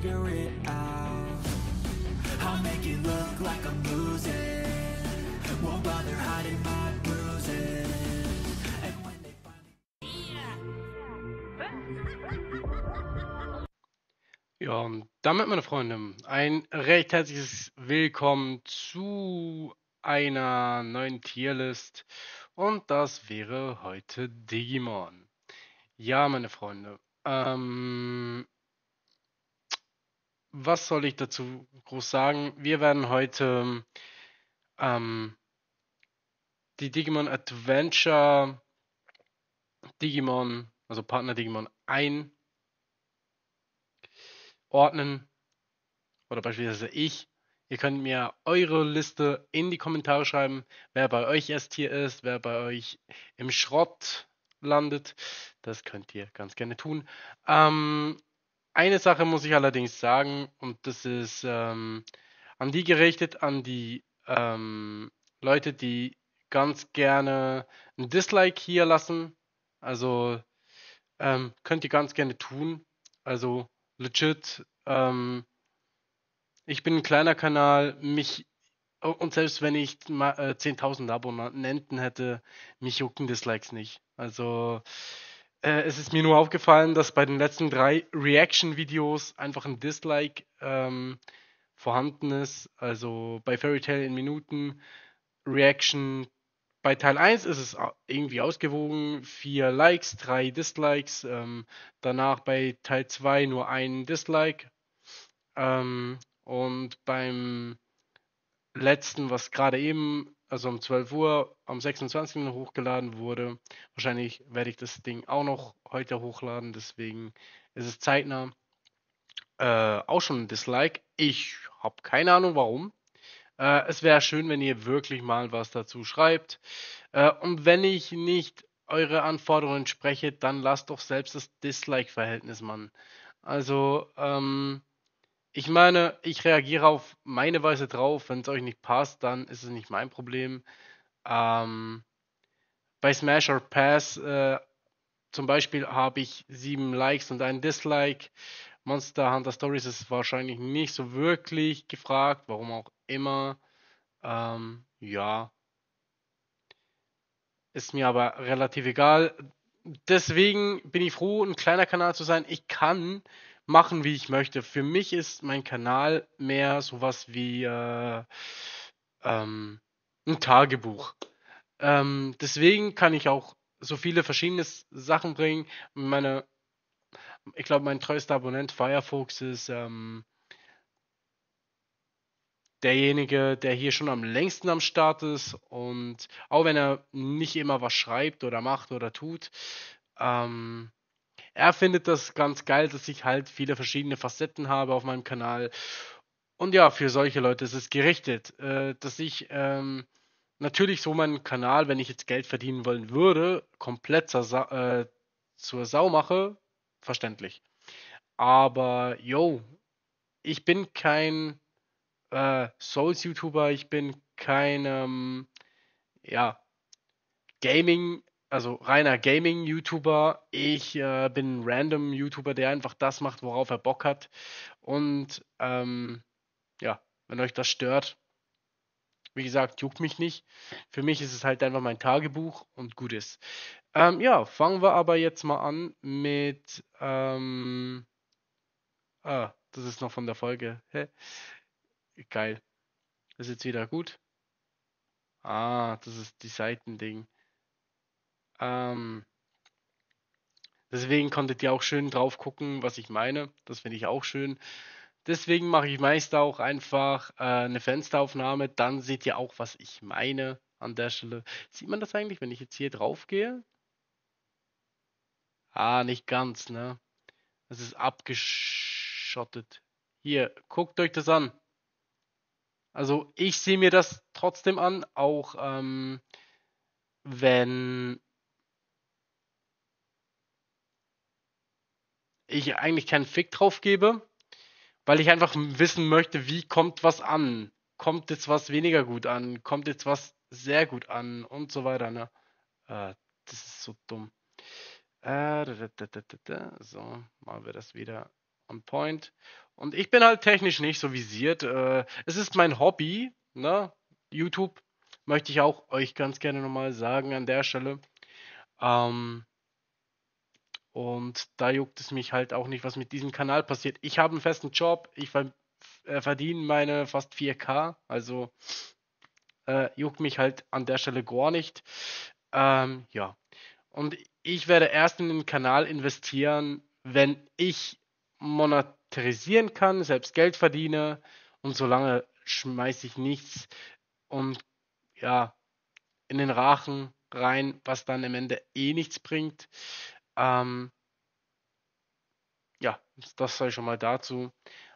figure it out. I'll make it look like I'm losing. Won't bother hiding my bruises. And when they finally Ja, und damit, meine Freunde, ein recht herzliches Willkommen zu einer neuen Tierlist. Und das wäre heute Digimon. Ja, meine Freunde, ähm, was soll ich dazu groß sagen? Wir werden heute ähm, die Digimon Adventure Digimon, also Partner Digimon einordnen. Oder beispielsweise ich. Ihr könnt mir eure Liste in die Kommentare schreiben, wer bei euch erst hier ist, wer bei euch im Schrott landet. Das könnt ihr ganz gerne tun. Ähm, eine Sache muss ich allerdings sagen, und das ist ähm, an die gerichtet, an die ähm, Leute, die ganz gerne ein Dislike hier lassen. Also ähm, könnt ihr ganz gerne tun. Also legit. Ähm, ich bin ein kleiner Kanal, mich und selbst wenn ich mal, äh, 10.000 Abonnenten hätte, mich jucken Dislikes nicht. Also äh, es ist mir nur aufgefallen, dass bei den letzten drei Reaction-Videos einfach ein Dislike ähm, vorhanden ist. Also bei Fairy Tail in Minuten, Reaction. Bei Teil 1 ist es irgendwie ausgewogen, vier Likes, drei Dislikes. Ähm, danach bei Teil 2 nur ein Dislike. Ähm, und beim letzten, was gerade eben, also um 12 Uhr, am 26. hochgeladen wurde. Wahrscheinlich werde ich das Ding auch noch heute hochladen, deswegen ist es zeitnah. Äh, auch schon ein Dislike. Ich habe keine Ahnung warum. Äh, es wäre schön, wenn ihr wirklich mal was dazu schreibt. Äh, und wenn ich nicht eure Anforderungen spreche, dann lasst doch selbst das Dislike-Verhältnis, Mann. Also, ähm, ich meine, ich reagiere auf meine Weise drauf. Wenn es euch nicht passt, dann ist es nicht mein Problem. Ähm, bei Smash or Pass äh, zum Beispiel habe ich sieben Likes und einen Dislike. Monster Hunter Stories ist wahrscheinlich nicht so wirklich gefragt, warum auch immer. Ähm, ja, ist mir aber relativ egal. Deswegen bin ich froh, ein kleiner Kanal zu sein. Ich kann machen, wie ich möchte. Für mich ist mein Kanal mehr sowas wie äh, ähm, ein Tagebuch. Ähm, deswegen kann ich auch so viele verschiedene Sachen bringen. Meine, ich glaube, mein treuester Abonnent Firefox ist ähm, derjenige, der hier schon am längsten am Start ist. Und auch wenn er nicht immer was schreibt oder macht oder tut, ähm, er findet das ganz geil, dass ich halt viele verschiedene Facetten habe auf meinem Kanal. Und ja, für solche Leute ist es gerichtet, äh, dass ich ähm, natürlich so meinen Kanal, wenn ich jetzt Geld verdienen wollen würde, komplett zur, Sa äh, zur Sau mache, verständlich. Aber yo, ich bin kein äh, Souls-YouTuber, ich bin kein ähm, ja, Gaming, also reiner Gaming-YouTuber. Ich äh, bin ein random YouTuber, der einfach das macht, worauf er Bock hat. Und ähm, ja, wenn euch das stört, wie gesagt, juckt mich nicht. Für mich ist es halt einfach mein Tagebuch und gut ist. Ähm, ja, fangen wir aber jetzt mal an mit. Ähm, ah, das ist noch von der Folge. Hä? Geil. Ist jetzt wieder gut. Ah, das ist die Seitending. Ähm, deswegen konntet ihr auch schön drauf gucken, was ich meine. Das finde ich auch schön. Deswegen mache ich meist auch einfach äh, eine Fensteraufnahme. Dann seht ihr auch, was ich meine an der Stelle. Sieht man das eigentlich, wenn ich jetzt hier drauf gehe? Ah, nicht ganz, ne? Es ist abgeschottet. Hier, guckt euch das an. Also ich sehe mir das trotzdem an, auch ähm, wenn ich eigentlich keinen Fick drauf gebe, weil ich einfach wissen möchte, wie kommt was an. Kommt jetzt was weniger gut an? Kommt jetzt was sehr gut an? Und so weiter, ne? Äh, das ist so dumm. Äh. So, machen wir das wieder on point. Und ich bin halt technisch nicht so visiert. Äh, es ist mein Hobby, ne? YouTube möchte ich auch euch ganz gerne nochmal sagen an der Stelle. Ähm, und da juckt es mich halt auch nicht, was mit diesem Kanal passiert. Ich habe einen festen Job, ich äh, verdiene meine fast 4K, also äh, juckt mich halt an der Stelle gar nicht. Ähm, ja. Und ich werde erst in den Kanal investieren, wenn ich monetarisieren kann, selbst Geld verdiene und solange schmeiße ich nichts und ja, in den Rachen rein, was dann am Ende eh nichts bringt. Ähm, ja, das sei schon mal dazu.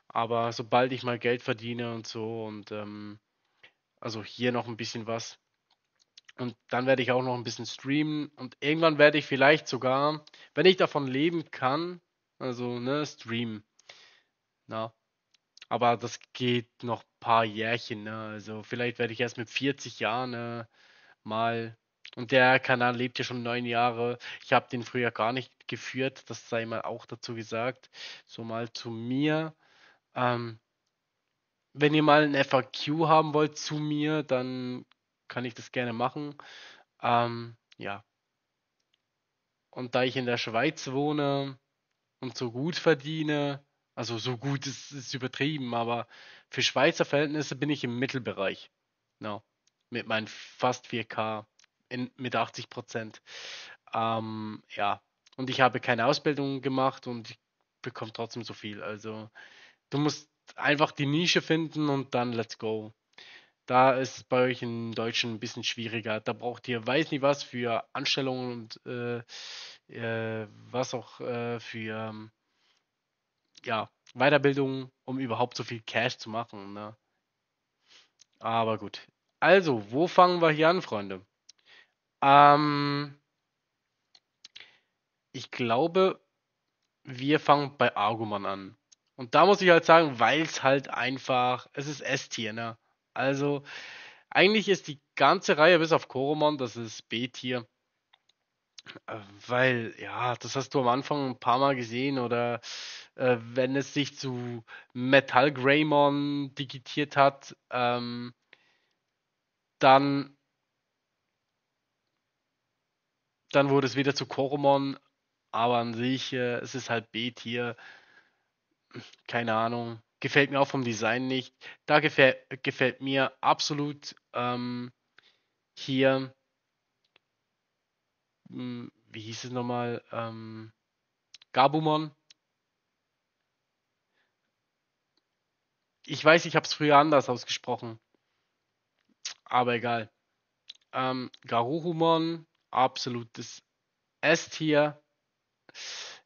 Aber sobald ich mal Geld verdiene und so und ähm, also hier noch ein bisschen was. Und dann werde ich auch noch ein bisschen streamen und irgendwann werde ich vielleicht sogar, wenn ich davon leben kann, also ne, streamen. Na. Aber das geht noch ein paar Jährchen, ne? Also vielleicht werde ich erst mit 40 Jahren äh, mal. Und der Kanal lebt ja schon neun Jahre. Ich habe den früher gar nicht geführt, das sei mal auch dazu gesagt. So mal zu mir. Ähm, wenn ihr mal ein FAQ haben wollt zu mir, dann kann ich das gerne machen. Ähm, ja. Und da ich in der Schweiz wohne und so gut verdiene, also so gut ist, ist übertrieben, aber für Schweizer Verhältnisse bin ich im Mittelbereich. No. Mit meinen fast 4K in, mit 80 Prozent. Ähm, ja. Und ich habe keine Ausbildung gemacht und ich bekomme trotzdem so viel. Also du musst einfach die Nische finden und dann let's go. Da ist bei euch in Deutschen ein bisschen schwieriger. Da braucht ihr, weiß nicht was, für Anstellungen und äh, äh, was auch äh, für ähm, ja, Weiterbildung, um überhaupt so viel Cash zu machen. Ne? Aber gut. Also, wo fangen wir hier an, Freunde? Ähm, ich glaube, wir fangen bei Argument an. Und da muss ich halt sagen, weil es halt einfach, es ist S-Tier, ne? Also, eigentlich ist die ganze Reihe bis auf Koromon, das ist B-Tier. Äh, weil, ja, das hast du am Anfang ein paar Mal gesehen oder äh, wenn es sich zu Metal Greymon digitiert hat, ähm, dann, dann wurde es wieder zu Koromon, aber an sich, äh, es ist halt B-Tier. Keine Ahnung. Gefällt mir auch vom Design nicht. Da gefällt, gefällt mir absolut ähm, hier hm, wie hieß es nochmal? Ähm, Gabumon. Ich weiß, ich habe es früher anders ausgesprochen. Aber egal. Ähm, Garuhumon, absolutes S-Tier.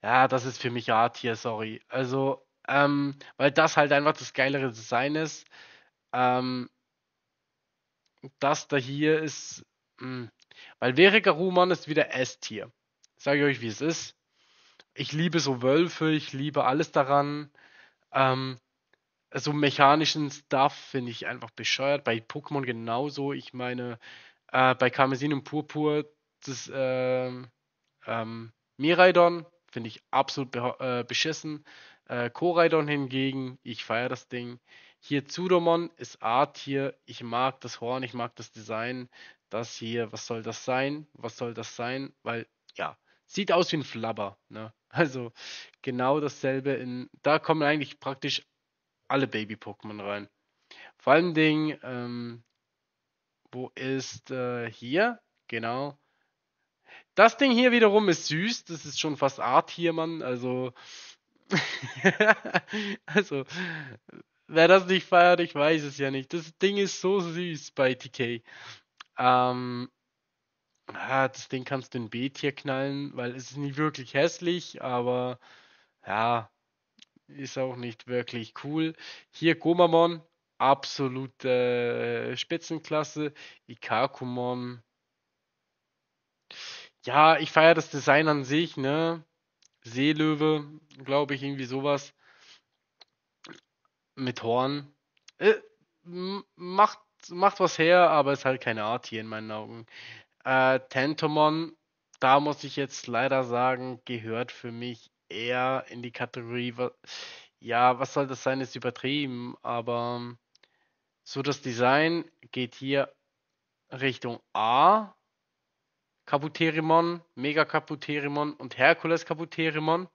Ja, das ist für mich A-Tier, sorry. Also, ähm, weil das halt einfach das geilere Design ist. Ähm, das da hier ist, mh, hm, weil wäre Garuman ist wieder S-Tier. Sage ich euch, wie es ist. Ich liebe so Wölfe, ich liebe alles daran. Ähm, so mechanischen Stuff finde ich einfach bescheuert. Bei Pokémon genauso. Ich meine, äh, bei Karmesin und Purpur, das äh, ähm, Miraidon finde ich absolut be äh, beschissen. Äh, Koraidon hingegen, ich feiere das Ding. Hier Zudomon ist A-Tier. Ich mag das Horn, ich mag das Design das hier, was soll das sein? Was soll das sein? Weil, ja, sieht aus wie ein Flabber. Ne? Also genau dasselbe in. Da kommen eigentlich praktisch alle Baby-Pokémon rein. Vor allen Dingen, ähm, wo ist äh, hier? Genau. Das Ding hier wiederum ist süß. Das ist schon fast Art hier, Mann. Also. also, wer das nicht feiert, ich weiß es ja nicht. Das Ding ist so süß bei TK. Ähm, ja, das Ding kannst du in B-Tier knallen, weil es ist nicht wirklich hässlich, aber ja, ist auch nicht wirklich cool. Hier Gomamon, absolute Spitzenklasse. Ikakumon. Ja, ich feiere das Design an sich, ne? Seelöwe, glaube ich, irgendwie sowas. Mit Horn. Äh, macht macht was her, aber ist halt keine Art hier in meinen Augen. Äh, Tentomon, da muss ich jetzt leider sagen, gehört für mich eher in die Kategorie, Ja, was soll das sein, ist übertrieben, aber so das Design geht hier Richtung A. Kabuterimon, Mega Kabuterimon und Herkules Kabuterimon.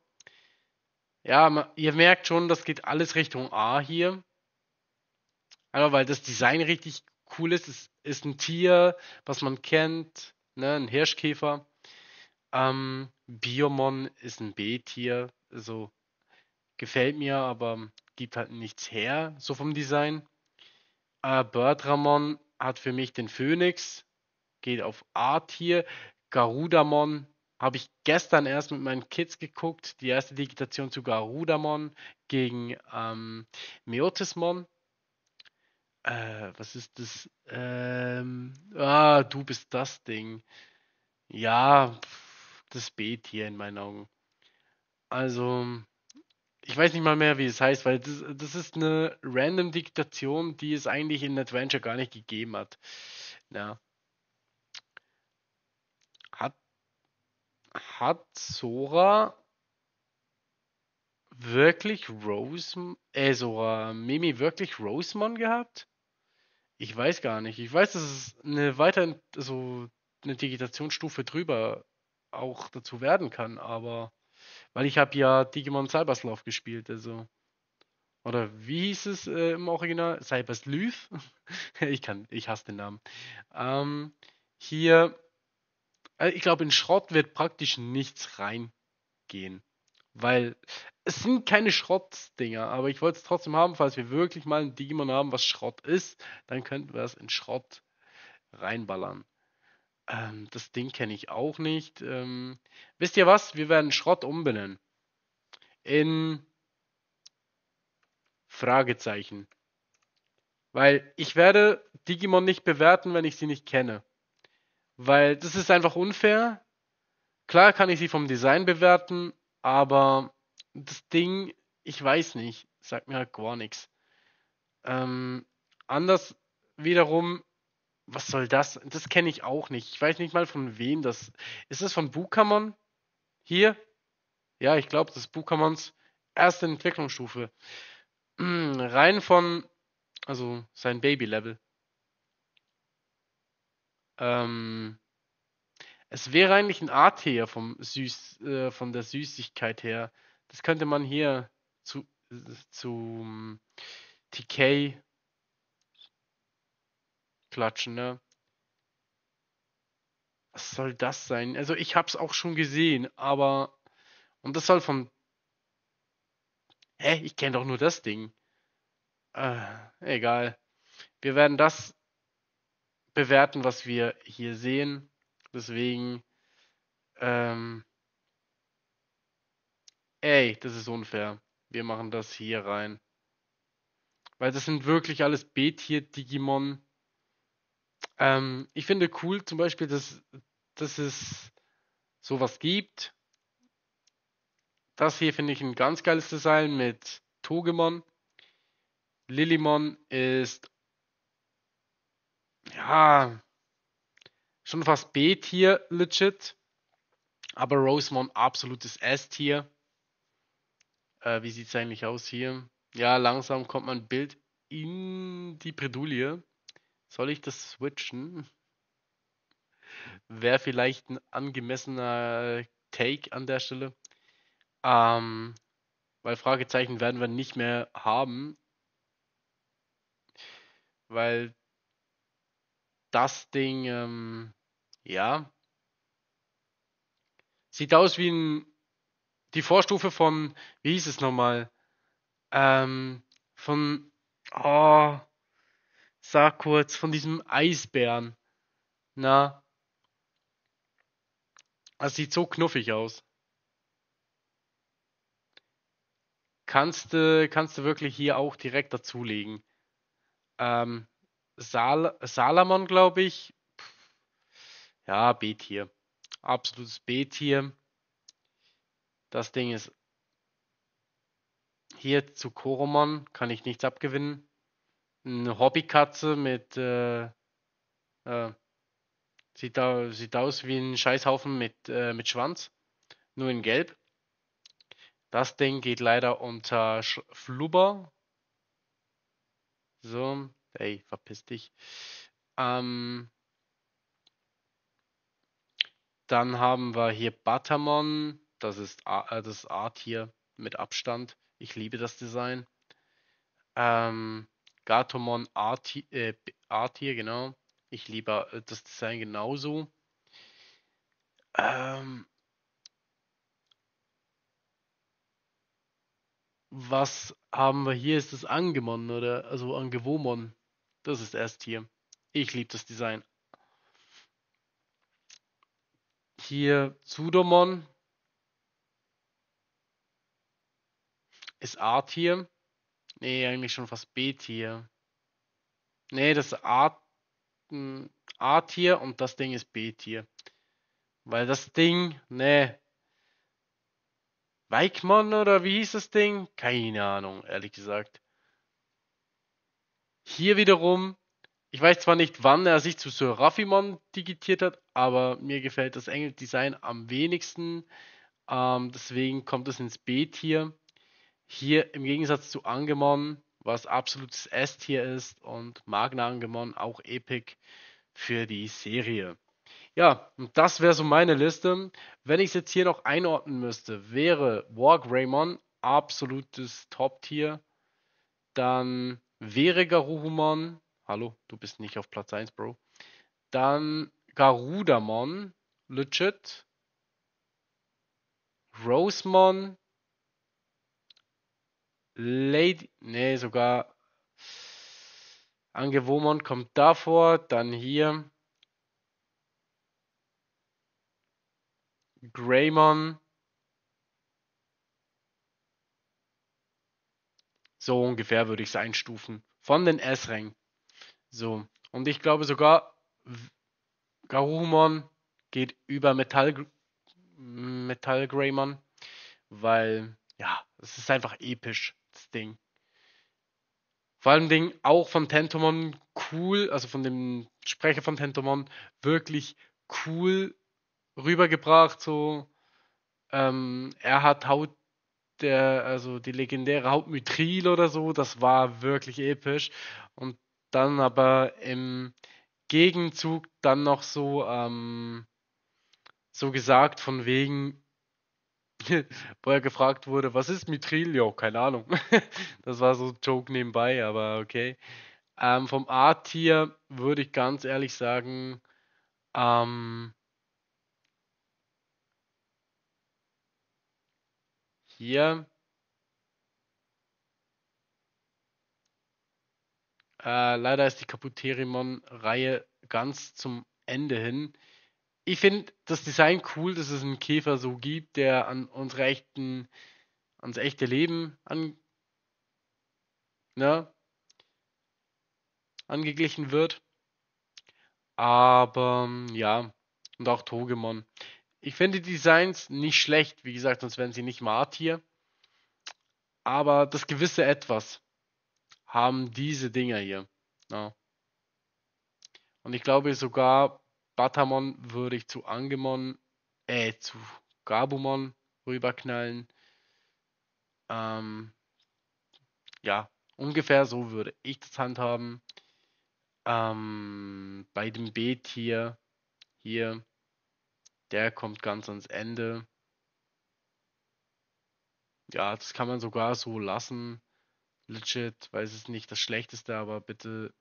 Ja, ihr merkt schon, das geht alles Richtung A hier. Aber weil das Design richtig cool ist, es ist ein Tier, was man kennt, ne, ein Hirschkäfer. Ähm, Biomon ist ein B-Tier, also gefällt mir, aber gibt halt nichts her, so vom Design. Äh, Birdramon hat für mich den Phoenix, geht auf A-Tier. Garudamon habe ich gestern erst mit meinen Kids geguckt, die erste Digitation zu Garudamon gegen ähm, Meotismon. Äh, was ist das? Ähm, ah, du bist das Ding. Ja, das B-Tier in meinen Augen. Also, ich weiß nicht mal mehr, wie es heißt, weil das, das ist eine random Diktation, die es eigentlich in Adventure gar nicht gegeben hat. Ja. Hat Sora wirklich Rose, äh, Sora, Mimi wirklich Rosemon gehabt? Ich weiß gar nicht. Ich weiß, dass es eine weiter, so eine Digitationsstufe drüber auch dazu werden kann, aber weil ich habe ja Digimon Cyberslav gespielt, also oder wie hieß es äh, im Original? Cybersleuth? ich kann, ich hasse den Namen. Ähm, hier, äh, ich glaube, in Schrott wird praktisch nichts reingehen, weil es sind keine Schrottdinger, aber ich wollte es trotzdem haben, falls wir wirklich mal ein Digimon haben, was Schrott ist, dann könnten wir es in Schrott reinballern. Ähm, das Ding kenne ich auch nicht. Ähm, wisst ihr was? Wir werden Schrott umbenennen. In Fragezeichen. Weil ich werde Digimon nicht bewerten, wenn ich sie nicht kenne. Weil das ist einfach unfair. Klar kann ich sie vom Design bewerten, aber das Ding, ich weiß nicht, sagt mir halt gar nichts. Ähm, anders wiederum was soll das? Das kenne ich auch nicht. Ich weiß nicht mal von wem das. Ist es von Bukamon? Hier? Ja, ich glaube, das ist Bukamons erste Entwicklungsstufe. Rein von, also sein Baby-Level. Ähm, es wäre eigentlich ein A-Tier vom Süß, äh, von der Süßigkeit her. Das könnte man hier zu, zu um, TK klatschen, ne? Was soll das sein? Also ich hab's auch schon gesehen, aber und das soll von Hä, ich kenne doch nur das Ding. Äh, egal. Wir werden das bewerten, was wir hier sehen. Deswegen ähm, ey, das ist unfair. Wir machen das hier rein. Weil das sind wirklich alles B-Tier-Digimon. Ähm, ich finde cool zum Beispiel, dass, dass es sowas gibt. Das hier finde ich ein ganz geiles Design mit Togemon. Lilymon ist ja schon fast B-Tier legit. Aber Rosemon absolutes S-Tier. Äh, wie sieht es eigentlich aus hier? Ja, langsam kommt mein Bild in die Bredouille. Soll ich das switchen? Wäre vielleicht ein angemessener Take an der Stelle. Ähm, weil Fragezeichen werden wir nicht mehr haben. Weil das Ding, ähm, ja, sieht aus wie ein, die Vorstufe von, wie hieß es nochmal? Ähm, von, oh, sag kurz von diesem Eisbären. Na? Das sieht so knuffig aus. Kannst du, kannst du wirklich hier auch direkt dazulegen. Ähm, Sal Salamon, glaube ich. Ja, B-Tier. Absolutes B-Tier. Das Ding ist hier zu Koromon kann ich nichts abgewinnen eine Hobbykatze mit äh, äh, sieht, da, sieht aus wie ein Scheißhaufen mit, äh, mit Schwanz, nur in Gelb. Das Ding geht leider unter Sch Flubber. So, ey, verpiss dich. Ähm, dann haben wir hier Batamon. Das ist A äh, das A-Tier mit Abstand. Ich liebe das Design. Ähm, Gatomon A-Tier, äh, genau. Ich liebe äh, das Design genauso. Ähm, was haben wir hier? Ist das Angemon oder also Angewomon? Das ist erst hier. Ich liebe das Design. Hier Zudomon ist A-Tier. Nee, eigentlich schon fast B-Tier. Nee, das ist hm, A-Tier und das Ding ist B-Tier. Weil das Ding, nee. Weichmann oder wie hieß das Ding? Keine Ahnung, ehrlich gesagt. Hier wiederum, ich weiß zwar nicht, wann er sich zu Sir Raffimon digitiert hat, aber mir gefällt das Engel-Design am wenigsten. Ähm, deswegen kommt es ins B-Tier. Hier im Gegensatz zu Angemon, was absolutes S-Tier ist und Magna Angemon auch Epic für die Serie. Ja, und das wäre so meine Liste. Wenn ich es jetzt hier noch einordnen müsste, wäre Wargreymon absolutes Top-Tier. Dann wäre Garuhumon, hallo, du bist nicht auf Platz 1, Bro. Dann Garudamon, legit. Rosemon, Lady, nee, sogar Angewomon kommt davor, dann hier Greymon. So ungefähr würde ich es einstufen. Von den S-Rängen. So. Und ich glaube sogar Garumon geht über Metall, Metall Greymon. Weil, ja, es ist einfach episch das Ding. Vor allem Ding auch von Tentomon cool, also von dem Sprecher von Tentomon wirklich cool rübergebracht. So, ähm, er hat Haut der, also die legendäre Haut Mithril oder so, das war wirklich episch. Und dann aber im Gegenzug dann noch so, ähm, so gesagt von wegen, wo er gefragt wurde, was ist Mithril? Ja, keine Ahnung. das war so ein Joke nebenbei, aber okay. Ähm, vom A-Tier würde ich ganz ehrlich sagen, ähm, hier äh, leider ist die Kaputerimon-Reihe ganz zum Ende hin ich finde das Design cool, dass es einen Käfer so gibt, der an unsere echten, ans echte Leben an, ne, angeglichen wird. Aber ja, und auch Togemon. Ich finde die Designs nicht schlecht, wie gesagt, sonst wären sie nicht Martyr. Aber das gewisse Etwas haben diese Dinger hier. Ja. Und ich glaube sogar Batamon würde ich zu Angemon, äh, zu Gabumon rüberknallen. Ähm, ja, ungefähr so würde ich das handhaben. Ähm, bei dem B-Tier hier, der kommt ganz ans Ende. Ja, das kann man sogar so lassen. Legit, weiß es nicht das Schlechteste, aber bitte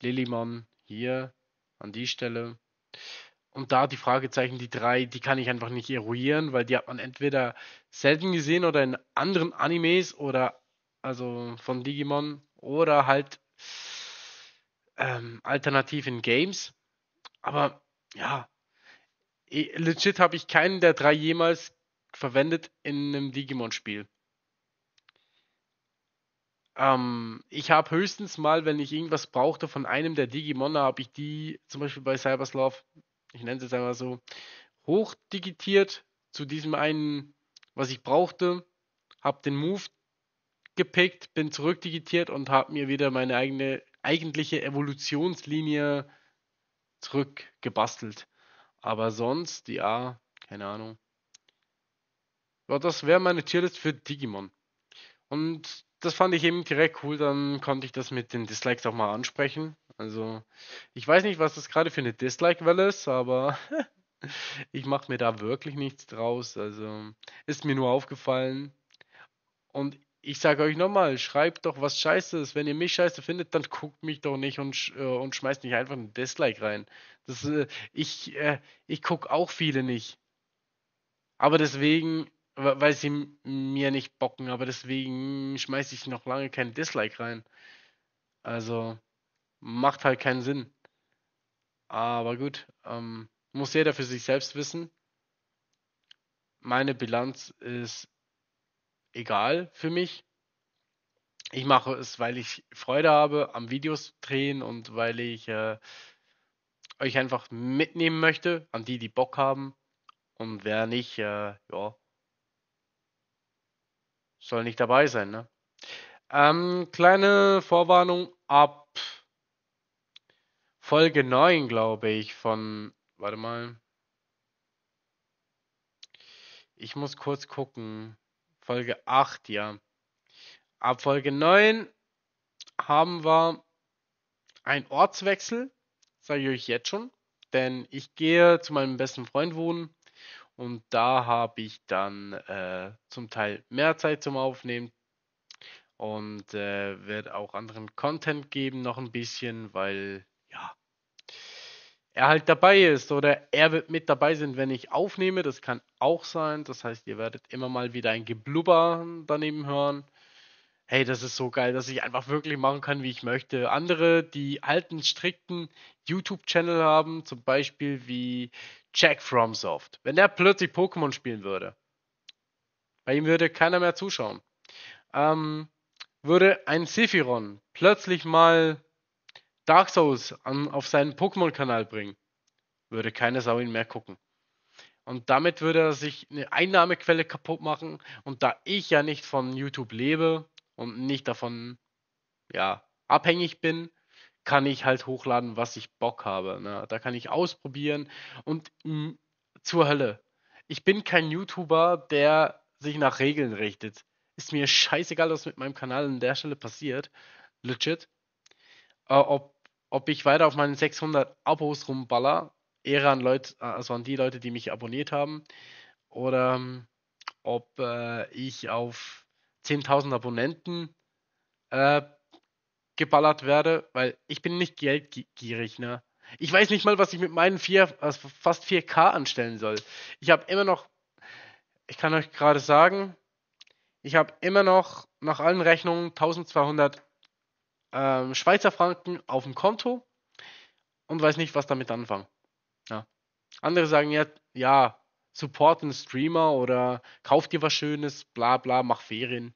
Lillimon hier an die Stelle. Und da die Fragezeichen, die drei, die kann ich einfach nicht eruieren, weil die hat man entweder selten gesehen oder in anderen Animes oder also von Digimon oder halt ähm, alternativ in Games. Aber ja, legit habe ich keinen der drei jemals verwendet in einem Digimon-Spiel. Ähm, ich habe höchstens mal, wenn ich irgendwas brauchte von einem der Digimon, habe ich die zum Beispiel bei Cyberslove, ich nenne es jetzt einmal so, hochdigitiert zu diesem einen, was ich brauchte, habe den Move gepickt, bin zurückdigitiert und habe mir wieder meine eigene eigentliche Evolutionslinie zurückgebastelt. Aber sonst, ja, keine Ahnung. ja, das wäre meine Tierlist für Digimon. Und das fand ich eben direkt cool, dann konnte ich das mit den Dislikes auch mal ansprechen. Also, ich weiß nicht, was das gerade für eine Dislike-Welle ist, aber ich mache mir da wirklich nichts draus. Also, ist mir nur aufgefallen. Und ich sage euch nochmal, schreibt doch was scheiße ist. Wenn ihr mich scheiße findet, dann guckt mich doch nicht und, sch äh, und schmeißt nicht einfach ein Dislike rein. Das, äh, ich äh, ich gucke auch viele nicht. Aber deswegen, weil sie mir nicht bocken, aber deswegen schmeiße ich noch lange kein Dislike rein. Also, macht halt keinen Sinn. Aber gut, ähm, muss jeder für sich selbst wissen. Meine Bilanz ist egal für mich. Ich mache es, weil ich Freude habe am Videos drehen und weil ich äh, euch einfach mitnehmen möchte, an die, die Bock haben. Und wer nicht, äh, ja, soll nicht dabei sein, ne? Ähm, kleine Vorwarnung ab Folge 9, glaube ich, von, warte mal. Ich muss kurz gucken. Folge 8, ja. Ab Folge 9 haben wir einen Ortswechsel, sage ich euch jetzt schon, denn ich gehe zu meinem besten Freund wohnen und da habe ich dann äh, zum Teil mehr Zeit zum Aufnehmen und äh, werde auch anderen Content geben noch ein bisschen, weil er halt dabei ist oder er wird mit dabei sein, wenn ich aufnehme. Das kann auch sein. Das heißt, ihr werdet immer mal wieder ein Geblubber daneben hören. Hey, das ist so geil, dass ich einfach wirklich machen kann, wie ich möchte. Andere, die alten, strikten YouTube-Channel haben, zum Beispiel wie Jack FromSoft. Wenn der plötzlich Pokémon spielen würde, bei ihm würde keiner mehr zuschauen. Ähm, würde ein Sephiron plötzlich mal Dark Souls an, auf seinen Pokémon-Kanal bringen, würde keine Sau ihn mehr gucken. Und damit würde er sich eine Einnahmequelle kaputt machen. Und da ich ja nicht von YouTube lebe und nicht davon ja, abhängig bin, kann ich halt hochladen, was ich Bock habe. Ne? Da kann ich ausprobieren und mh, mm, zur Hölle. Ich bin kein YouTuber, der sich nach Regeln richtet. Ist mir scheißegal, was mit meinem Kanal an der Stelle passiert. Legit. Äh, ob ob ich weiter auf meinen 600 Abos rumballer, eher an Leute, also an die Leute, die mich abonniert haben, oder ähm, ob äh, ich auf 10.000 Abonnenten äh, geballert werde, weil ich bin nicht geldgierig, ne? Ich weiß nicht mal, was ich mit meinen vier, also fast 4K anstellen soll. Ich habe immer noch, ich kann euch gerade sagen, ich habe immer noch nach allen Rechnungen 1200 ähm, Schweizer Franken auf dem Konto und weiß nicht, was damit anfangen. Ja. Andere sagen ja, ja, support einen Streamer oder kauf dir was Schönes, bla bla, mach Ferien.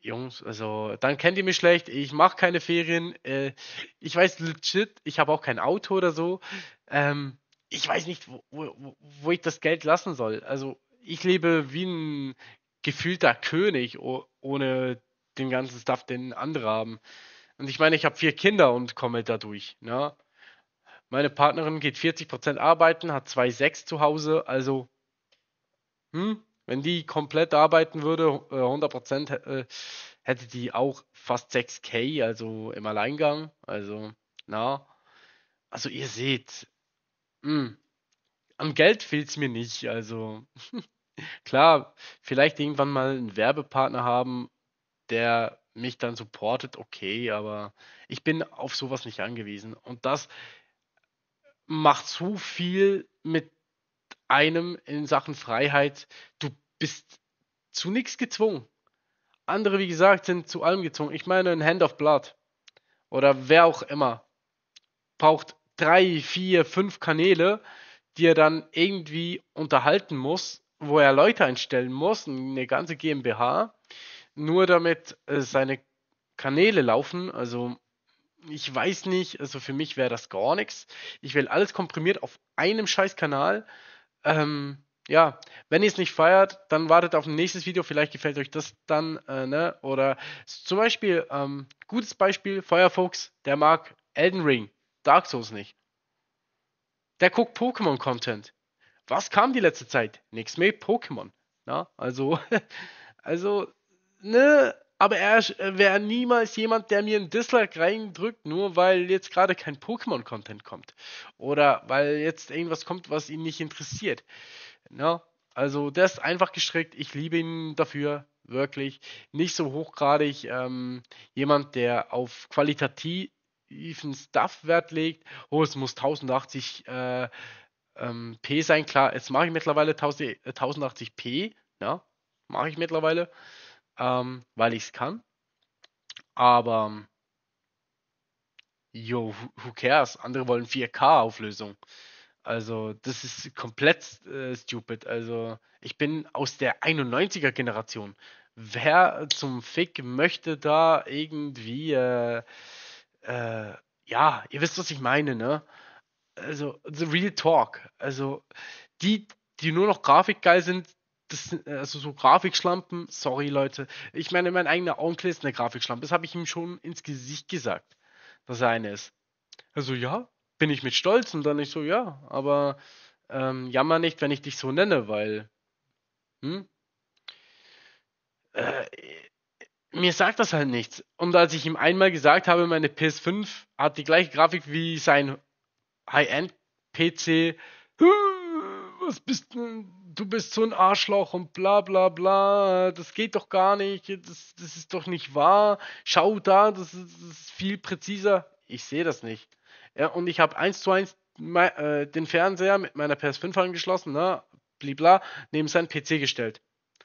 Jungs, also dann kennt ihr mich schlecht, ich mache keine Ferien, äh, ich weiß legit, ich habe auch kein Auto oder so. Ähm, ich weiß nicht, wo, wo, wo ich das Geld lassen soll. Also ich lebe wie ein gefühlter König ohne den ganzen Stuff, den andere haben. Und ich meine, ich habe vier Kinder und komme dadurch. Ne? Meine Partnerin geht 40% arbeiten, hat zwei sechs zu Hause. Also, hm, wenn die komplett arbeiten würde, 100% äh, hätte die auch fast 6k, also im Alleingang. Also, na. Also, ihr seht, hm, am Geld fehlt es mir nicht. Also, klar, vielleicht irgendwann mal einen Werbepartner haben, der mich dann supportet, okay, aber ich bin auf sowas nicht angewiesen. Und das macht zu viel mit einem in Sachen Freiheit. Du bist zu nichts gezwungen. Andere, wie gesagt, sind zu allem gezwungen. Ich meine, ein Hand of Blood oder wer auch immer braucht drei, vier, fünf Kanäle, die er dann irgendwie unterhalten muss, wo er Leute einstellen muss, eine ganze GmbH nur damit äh, seine Kanäle laufen. Also ich weiß nicht, also für mich wäre das gar nichts. Ich will alles komprimiert auf einem scheiß Kanal. Ähm, ja, wenn ihr es nicht feiert, dann wartet auf ein nächstes Video. Vielleicht gefällt euch das dann, äh, ne? Oder zum Beispiel, ähm, gutes Beispiel, Firefox, der mag Elden Ring, Dark Souls nicht. Der guckt Pokémon-Content. Was kam die letzte Zeit? Nichts mehr Pokémon. Ja, also, also, ne, aber er wäre niemals jemand, der mir ein Dislike reindrückt, nur weil jetzt gerade kein Pokémon-Content kommt. Oder weil jetzt irgendwas kommt, was ihn nicht interessiert. Ja, also der ist einfach gestrickt. Ich liebe ihn dafür, wirklich. Nicht so hochgradig. Ähm, jemand, der auf qualitativen Stuff Wert legt. Oh, es muss 1080 äh, ähm, P sein. Klar, jetzt mache ich mittlerweile 1080p. Ja, mache ich mittlerweile, ähm, weil ich es kann. Aber, yo, who cares? Andere wollen 4K-Auflösung. Also, das ist komplett äh, stupid. Also, ich bin aus der 91er Generation. Wer zum Fick möchte da irgendwie, äh, äh, ja, ihr wisst, was ich meine, ne? Also, the real talk. Also, die, die nur noch grafikgeil sind, das, also so Grafikschlampen, sorry Leute. Ich meine, mein eigener Onkel ist eine Grafikschlampe. Das habe ich ihm schon ins Gesicht gesagt, dass er eine ist. Also ja, bin ich mit stolz und dann nicht so, ja, aber ähm, jammer nicht, wenn ich dich so nenne, weil hm? Äh, mir sagt das halt nichts. Und als ich ihm einmal gesagt habe, meine PS5 hat die gleiche Grafik wie sein High-End-PC, was bist du? Bist so ein Arschloch und bla bla bla. Das geht doch gar nicht. Das, das ist doch nicht wahr. Schau da, das ist, das ist viel präziser. Ich sehe das nicht. Ja, und ich habe eins zu eins äh, den Fernseher mit meiner PS5 angeschlossen, ne, blibla, neben seinen PC gestellt.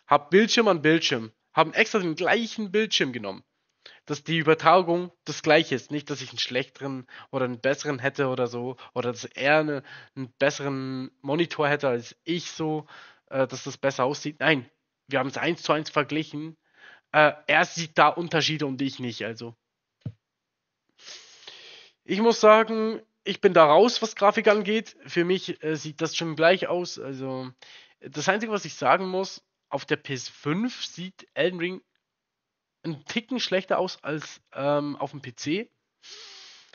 Hab Bildschirm an Bildschirm. Haben extra den gleichen Bildschirm genommen. Dass die Übertragung das gleiche ist. Nicht, dass ich einen schlechteren oder einen besseren hätte oder so. Oder dass er eine, einen besseren Monitor hätte als ich so, äh, dass das besser aussieht. Nein, wir haben es eins zu eins verglichen. Äh, er sieht da Unterschiede und ich nicht. Also ich muss sagen, ich bin da raus, was Grafik angeht. Für mich äh, sieht das schon gleich aus. Also, das Einzige, was ich sagen muss, auf der PS5 sieht Elden Ring ein Ticken schlechter aus als ähm, auf dem PC.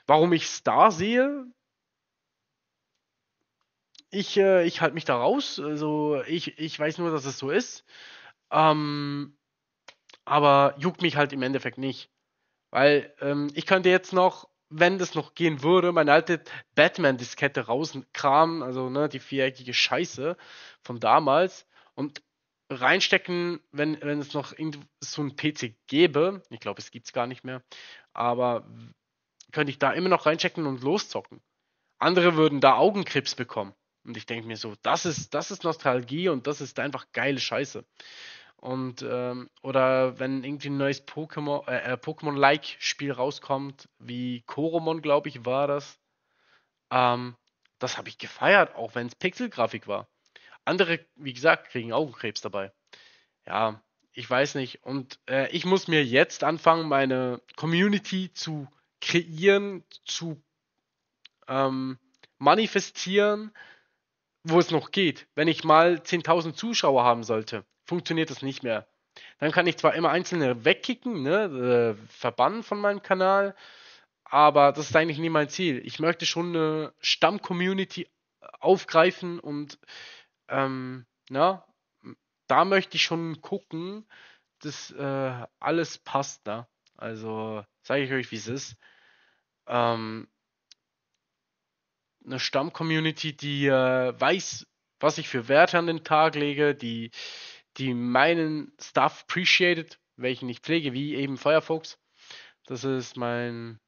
Warum ich es da sehe, ich, äh, ich halte mich da raus. Also ich, ich weiß nur, dass es so ist. Ähm, aber juckt mich halt im Endeffekt nicht. Weil ähm, ich könnte jetzt noch wenn das noch gehen würde, meine alte Batman-Diskette rauskramen, also ne, die viereckige Scheiße von damals und reinstecken, wenn, wenn es noch so ein PC gäbe. Ich glaube, es gibt es gar nicht mehr. Aber könnte ich da immer noch reinchecken und loszocken. Andere würden da Augenkrebs bekommen. Und ich denke mir so, das ist, das ist Nostalgie und das ist einfach geile Scheiße. Und ähm, oder wenn irgendwie ein neues Pokémon, äh, äh, Pokémon-like-Spiel rauskommt, wie Koromon, glaube ich, war das. Ähm, das habe ich gefeiert, auch wenn es Pixelgrafik war. Andere, wie gesagt, kriegen Augenkrebs dabei. Ja, ich weiß nicht. Und äh, ich muss mir jetzt anfangen, meine Community zu kreieren, zu ähm, manifestieren, wo es noch geht. Wenn ich mal 10.000 Zuschauer haben sollte, funktioniert das nicht mehr. Dann kann ich zwar immer einzelne wegkicken, ne, äh, verbannen von meinem Kanal, aber das ist eigentlich nie mein Ziel. Ich möchte schon eine Stamm-Community aufgreifen und ähm, na, da möchte ich schon gucken, dass äh, alles passt da. Also sage ich euch, wie es ist. Ähm, eine Stamm-Community, die äh, weiß, was ich für Werte an den Tag lege, die die meinen Stuff appreciated, welchen ich pflege, wie eben Firefox. Das ist mein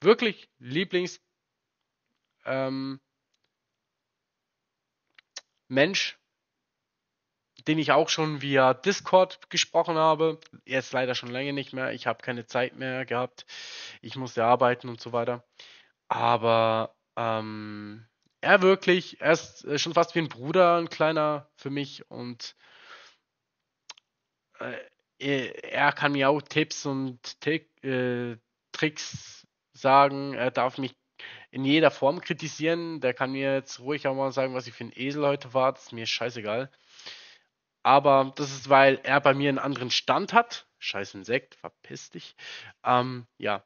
wirklich Lieblings ähm, Mensch, den ich auch schon via Discord gesprochen habe. Jetzt leider schon lange nicht mehr. Ich habe keine Zeit mehr gehabt. Ich musste arbeiten und so weiter. Aber ähm, er wirklich, er ist äh, schon fast wie ein Bruder, ein kleiner für mich und äh, er kann mir auch Tipps und äh, Tricks sagen. Er darf mich in jeder Form kritisieren. Der kann mir jetzt ruhig auch mal sagen, was ich für ein Esel heute war. Das ist mir scheißegal. Aber das ist, weil er bei mir einen anderen Stand hat. Scheiß Insekt, verpiss dich. Ähm, ja.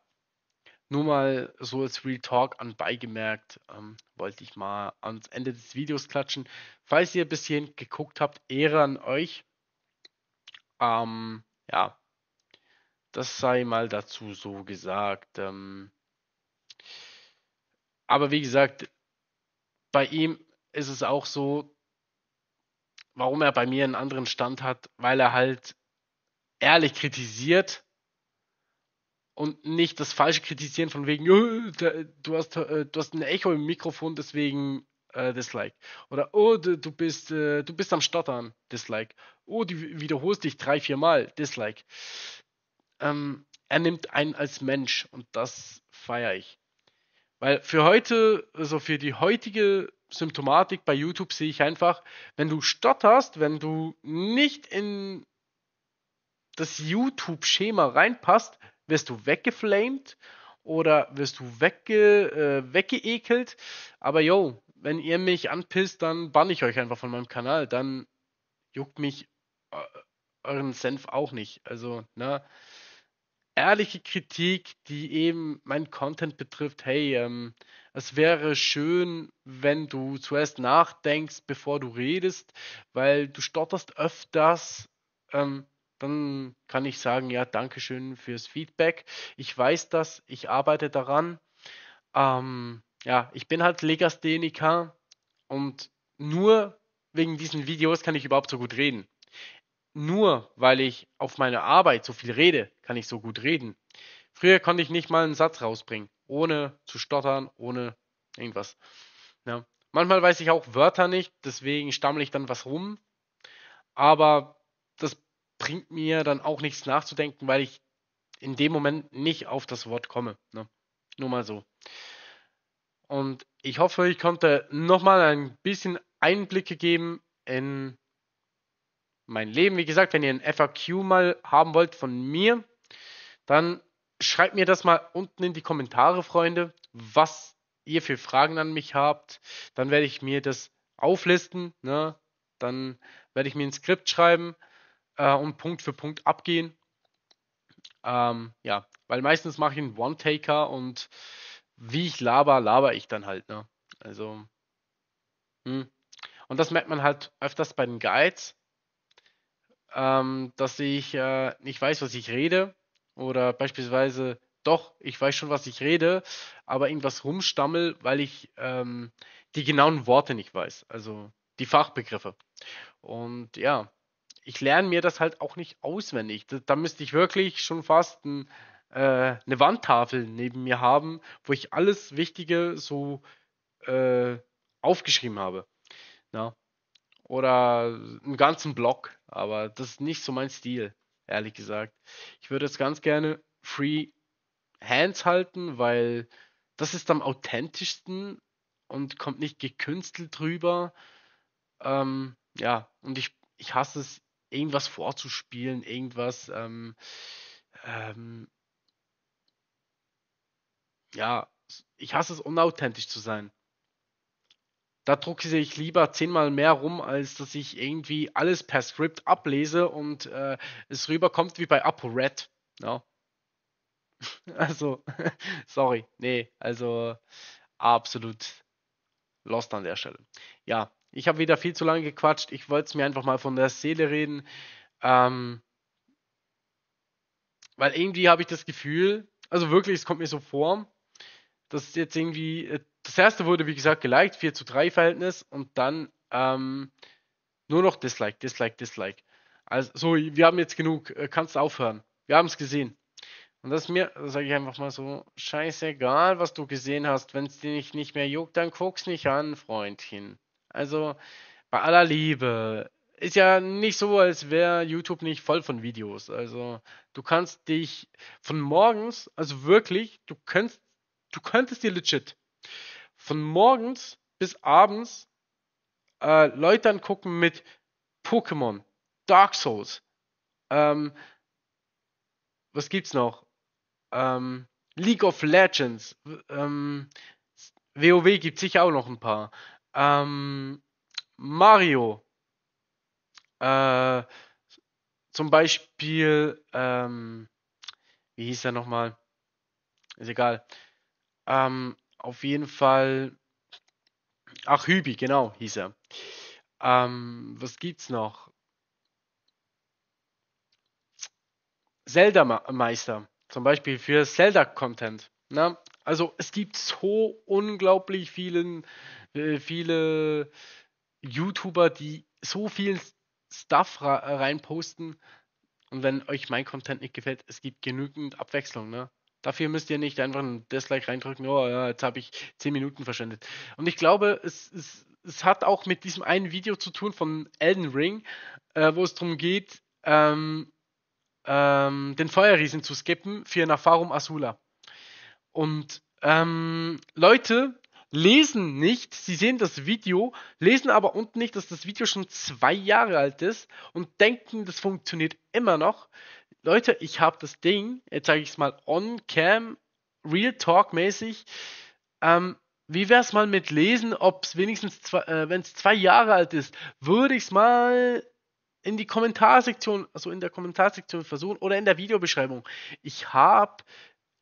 nur mal so als Real Talk anbeigemerkt, ähm, wollte ich mal ans Ende des Videos klatschen. Falls ihr bis hierhin geguckt habt, Ehre an euch. Ähm, ja, das sei mal dazu so gesagt. Ähm, aber wie gesagt, bei ihm ist es auch so, warum er bei mir einen anderen Stand hat, weil er halt ehrlich kritisiert und nicht das falsche Kritisieren von wegen, oh, du, hast, äh, du hast ein Echo im Mikrofon, deswegen äh, Dislike. Oder oh, du, bist, äh, du bist am Stottern, Dislike. Oh, du wiederholst dich drei, vier Mal, Dislike. Ähm, er nimmt einen als Mensch und das feiere ich. Weil für heute, also für die heutige Symptomatik bei YouTube sehe ich einfach, wenn du stotterst, wenn du nicht in das YouTube-Schema reinpasst, wirst du weggeflamed oder wirst du wegge, äh, weggeekelt. Aber yo, wenn ihr mich anpisst, dann bann ich euch einfach von meinem Kanal. Dann juckt mich äh, euren Senf auch nicht. Also, ne? Ehrliche Kritik, die eben mein Content betrifft, hey, ähm, es wäre schön, wenn du zuerst nachdenkst, bevor du redest, weil du stotterst öfters. Ähm, dann kann ich sagen, ja, Dankeschön fürs Feedback. Ich weiß das, ich arbeite daran. Ähm, ja, ich bin halt Legastheniker und nur wegen diesen Videos kann ich überhaupt so gut reden. Nur weil ich auf meine Arbeit so viel rede, kann ich so gut reden. Früher konnte ich nicht mal einen Satz rausbringen, ohne zu stottern, ohne irgendwas. Ja. Manchmal weiß ich auch Wörter nicht, deswegen stammle ich dann was rum. Aber das bringt mir dann auch nichts nachzudenken, weil ich in dem Moment nicht auf das Wort komme. Ne? Nur mal so. Und ich hoffe, ich konnte nochmal ein bisschen Einblicke geben in mein Leben. Wie gesagt, wenn ihr ein FAQ mal haben wollt von mir, dann schreibt mir das mal unten in die Kommentare, Freunde, was ihr für Fragen an mich habt. Dann werde ich mir das auflisten. Ne? Dann werde ich mir ein Skript schreiben äh, und Punkt für Punkt abgehen. Ähm, ja, weil meistens mache ich einen One-Taker und wie ich laber, laber ich dann halt. Ne? Also, hm. und das merkt man halt öfters bei den Guides, ähm, dass ich äh, nicht weiß, was ich rede oder beispielsweise doch, ich weiß schon, was ich rede, aber irgendwas rumstammel, weil ich ähm, die genauen Worte nicht weiß, also die Fachbegriffe. Und ja, ich lerne mir das halt auch nicht auswendig. Da, da müsste ich wirklich schon fast ein, äh, eine Wandtafel neben mir haben, wo ich alles Wichtige so äh, aufgeschrieben habe. Ja. Oder einen ganzen Block, aber das ist nicht so mein Stil, ehrlich gesagt. Ich würde jetzt ganz gerne Free Hands halten, weil das ist am authentischsten und kommt nicht gekünstelt drüber. Ähm, ja, und ich, ich hasse es, irgendwas vorzuspielen, irgendwas, ähm, ähm, ja, ich hasse es, unauthentisch zu sein. Da drucke ich lieber zehnmal mehr rum, als dass ich irgendwie alles per Script ablese und äh, es rüberkommt wie bei ApoRed. Ja. Also, sorry, nee, also absolut lost an der Stelle. Ja, ich habe wieder viel zu lange gequatscht. Ich wollte es mir einfach mal von der Seele reden. Ähm, weil irgendwie habe ich das Gefühl, also wirklich, es kommt mir so vor, dass jetzt irgendwie, äh, das erste wurde wie gesagt geliked, 4 zu 3 Verhältnis und dann ähm, nur noch Dislike, Dislike, Dislike. Also so, wir haben jetzt genug, äh, kannst aufhören. Wir haben es gesehen. Und das ist mir, sage ich einfach mal so, scheißegal, was du gesehen hast. Wenn es dich nicht mehr juckt, dann guck's nicht an, Freundchen. Also bei aller Liebe. Ist ja nicht so, als wäre YouTube nicht voll von Videos. Also du kannst dich von morgens, also wirklich, du könntest, du könntest dir legit von morgens bis abends äh, Leute angucken mit Pokémon, Dark Souls, ähm, was gibt's noch? Ähm, League of Legends, ähm, WoW gibt sicher auch noch ein paar. Ähm, Mario. Äh, zum Beispiel, ähm, wie hieß er nochmal? Ist egal. Ähm, auf jeden Fall. Ach, Hübi, genau, hieß er. Ähm, was gibt's noch? Zelda-Meister, zum Beispiel für Zelda-Content. Ne? Also es gibt so unglaublich vielen, äh, viele YouTuber, die so viel Stuff reinposten. Und wenn euch mein Content nicht gefällt, es gibt genügend Abwechslung. Ne? Dafür müsst ihr nicht einfach ein Dislike reindrücken, oh ja, jetzt habe ich 10 Minuten verschwendet. Und ich glaube, es, es, es hat auch mit diesem einen Video zu tun von Elden Ring, äh, wo es darum geht, ähm, ähm, den Feuerriesen zu skippen für Nafarum Asula. Und ähm, Leute lesen nicht, sie sehen das Video, lesen aber unten nicht, dass das Video schon zwei Jahre alt ist und denken, das funktioniert immer noch. Leute, ich habe das Ding, jetzt zeige ich es mal on-cam, Real Talk mäßig. Ähm, wie wäre es mal mit Lesen, ob es wenigstens, äh, wenn es zwei Jahre alt ist, würde ich es mal in die Kommentarsektion, also in der Kommentarsektion versuchen oder in der Videobeschreibung. Ich habe